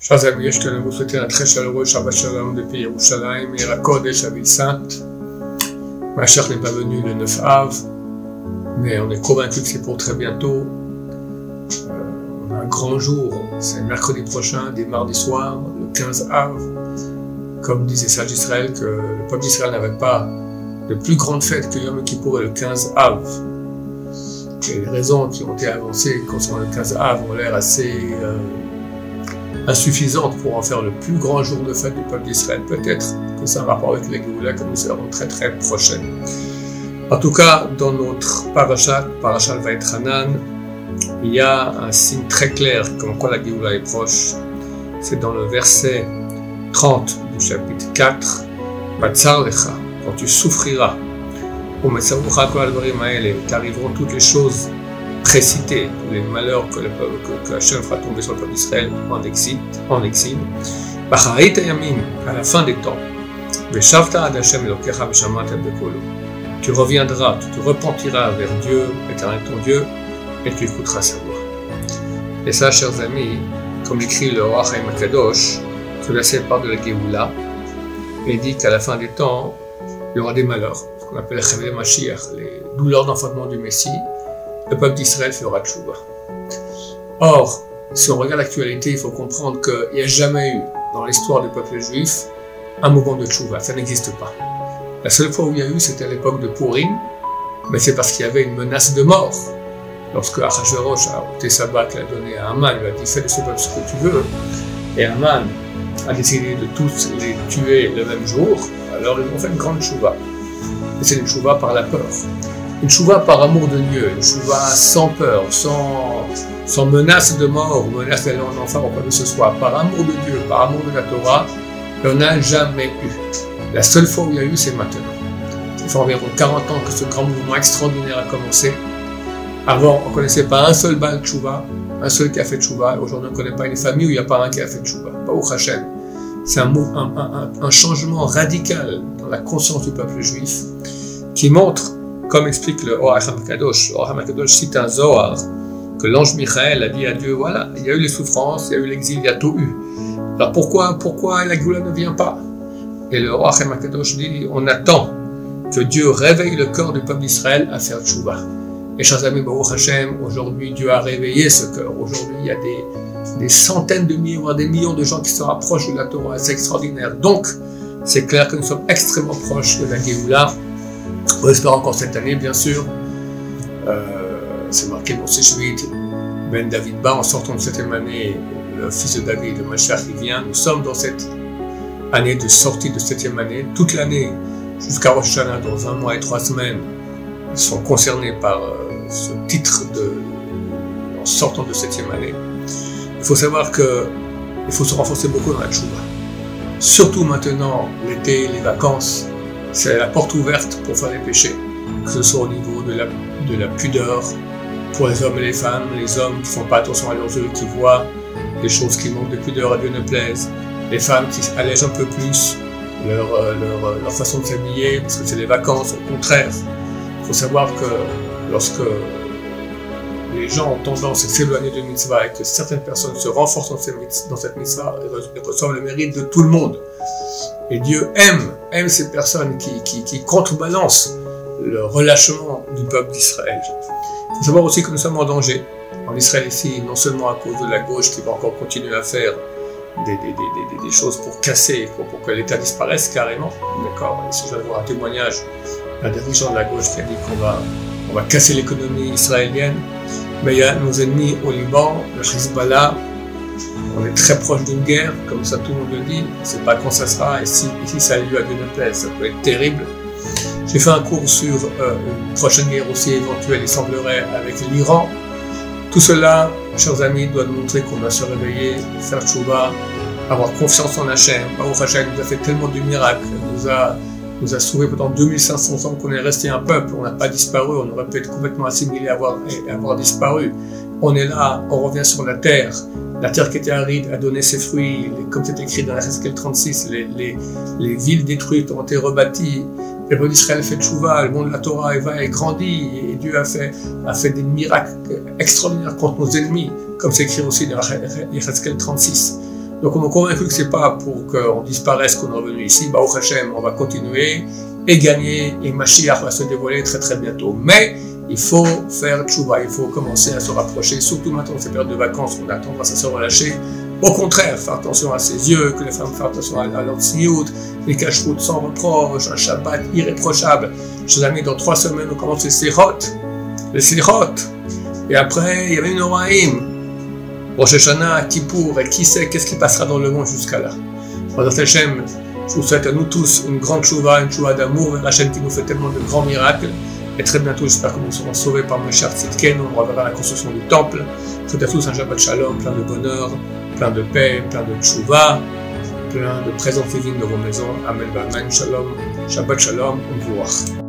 Chers amis, je tenais vous souhaiter un très chaleureux Shabbat Shalom depuis Yerushalayim et la Kodesh à ville sainte. Ma chère n'est pas venue le 9 av, mais on est convaincu que c'est pour très bientôt. Euh, on a un grand jour, c'est mercredi prochain, dès mardi soir, le 15 av. Comme disait Sage Israël, que le peuple d'Israël n'avait pas de plus grande fête que Yom Kippour et le 15 av. Et les raisons qui ont été avancées concernant le 15 av ont l'air assez euh, insuffisantes pour en faire le plus grand jour de fête du peuple d'Israël. Peut-être que c'est un rapport avec les Géoula que nous serons très très prochaine. En tout cas, dans notre parachat, parachat Hanan, il y a un signe très clair comme quoi la Géoula est proche. C'est dans le verset 30 du chapitre 4, Batsar Lecha, quand tu souffriras, qu'arriveront toutes les choses précitées, tous les malheurs que, le, que, Hachem fera tomber sur le peuple d'Israël en exil, en exil. à la fin des temps, tu reviendras, tu te repentiras vers Dieu, éternel ton Dieu, et tu écouteras sa voix. Et ça, chers amis, comme écrit le roi Chaim Kadosh, ce verset parle de la Géoula, et dit qu'à la fin des temps, il y aura des malheurs qu'on appelle les Mashiach, les douleurs d'enfantement du Messie, le peuple d'Israël fera tchouva. Or, si on regarde l'actualité, il faut comprendre qu'il n'y a jamais eu dans l'histoire du peuple juif un mouvement de tchouva, ça n'existe pas. La seule fois où il y a eu, c'était à l'époque de Purim, mais c'est parce qu'il y avait une menace de mort. Lorsque Achashverosh a ôté sabbat qu'il a donné à Aman, il lui a dit fais de ce peuple ce que tu veux, et Aman a décidé de tous les tuer le même jour, alors ils ont fait une grande chouva c'est une chouva par la peur. Une chouva par amour de Dieu, une chouva sans peur, sans, sans menace de mort, menace d'aller en enfer ou quoi que ce soit, par amour de Dieu, par amour de la Torah, il n'y en a jamais eu. La seule fois où il y a eu, c'est maintenant. Ça fait environ 40 ans que ce grand mouvement extraordinaire a commencé. Avant, on ne connaissait pas un seul Baal Chouva, un seul qui a fait Chouva. Aujourd'hui, on ne connaît pas une famille où il n'y a pas un qui a fait Chouva. Pas au Hachem. C'est un, changement radical dans la conscience du peuple juif qui montre, comme explique le Ohar HaMakadosh, le HaMakadosh cite un Zohar, que l'ange Michael a dit à Dieu, voilà, il y a eu les souffrances, il y a eu l'exil, il y a tout eu. Alors pourquoi, pourquoi la Goula ne vient pas? Et le Ohar HaMakadosh dit, on attend que Dieu réveille le cœur du peuple d'Israël à faire tchouva. Et chers amis, Hashem, aujourd'hui Dieu a réveillé ce cœur. Aujourd'hui, il y a des, des centaines de milliers, voire des millions de gens qui se rapprochent de la Torah. C'est extraordinaire. Donc, c'est clair que nous sommes extrêmement proches de la Géoula. On espère encore cette année, bien sûr. Euh, c'est marqué dans ces suites. Ben David Ba, en sortant de cette année, le fils de David, le Machar, qui vient. Nous sommes dans cette année de sortie de septième année. Toute l'année, jusqu'à Rosh Hashanah, dans un mois et trois semaines, sont concernés par euh, ce titre de en sortant de septième année. Il faut savoir qu'il faut se renforcer beaucoup dans la tchouva. Surtout maintenant, l'été, les vacances, c'est la porte ouverte pour faire les péchés, que ce soit au niveau de la, de la pudeur, pour les hommes et les femmes, les hommes qui font pas attention à leurs yeux, qui voient des choses qui manquent de pudeur à Dieu ne plaisent, les femmes qui allègent un peu plus leur, euh, leur, euh, leur façon de s'habiller, parce que c'est les vacances, au contraire. Il faut savoir que lorsque les gens ont tendance à s'éloigner de mitzvah et que certaines personnes se renforcent dans, cette mitzvah, et reçoivent le mérite de tout le monde. Et Dieu aime, aime ces personnes qui, contrebalancent le relâchement du peuple d'Israël. Il faut savoir aussi que nous sommes en danger. En Israël ici, non seulement à cause de la gauche qui va encore continuer à faire des, des, des, des choses pour casser, pour, pour que l'État disparaisse carrément. D'accord? Si je vais avoir un témoignage d'un dirigeant de la gauche qui a dit qu'on va, on va casser l'économie israélienne, mais il y a nos ennemis au Liban, le Hezbollah, on est très proche d'une guerre, comme ça tout le monde le dit, c'est pas quand ça sera, et si, ça a lieu à Dieu ça peut être terrible. J'ai fait un cours sur euh, une prochaine guerre aussi éventuelle, il semblerait, avec l'Iran. Tout cela, chers amis, doit nous montrer qu'on doit se réveiller, faire tchouva, avoir confiance en Hachem. Baruch Hachem nous a fait tellement de miracles, nous a nous a sauvé pendant 2500 ans qu'on est resté un peuple, on n'a pas disparu, on aurait pu être complètement assimilé avoir, avoir disparu. On est là, on revient sur la terre. La terre qui était aride a donné ses fruits, comme c'est écrit dans Reskel 36, les, les, les, villes détruites ont été rebâties. Le peuple d'Israël fait tchouva, le monde de la Torah et va et grandit, Dieu a fait, des miracles extraordinaires contre nos ennemis, comme c'est écrit aussi dans Reskel 36. Donc on est convaincu que c'est pas pour qu'on disparaisse qu'on est revenu ici. Au Hachem, on va continuer et gagner et Mashiach va se dévoiler très très bientôt. Mais il faut faire tchouva, il faut commencer à se rapprocher, surtout maintenant ces périodes de vacances, on a tendance à se relâcher. Au contraire, faire attention à ses yeux, que les femmes fassent attention à, leur sniout, les cache sans reproche, un Shabbat irréprochable. Chers amis, dans trois semaines, on commence les sirot, les sirot. Et après, il y avait une Oraïm, Rosh Hashanah, Kippour, et qui sait qu'est-ce qui passera dans le monde jusqu'à là? Hashem, je vous souhaite à nous tous une grande chouva, une chouva d'amour vers Hachem qui nous fait tellement de grands miracles. Et très bientôt, j'espère que nous serons sauvés par cher Tzidken. On reverra la construction du temple. Je souhaite à tous un Shabbat Shalom, plein de bonheur, plein de paix, plein de chouva, plein de présence divine de vos maisons. Amen, Amen, Shalom, Shabbat Shalom, on vous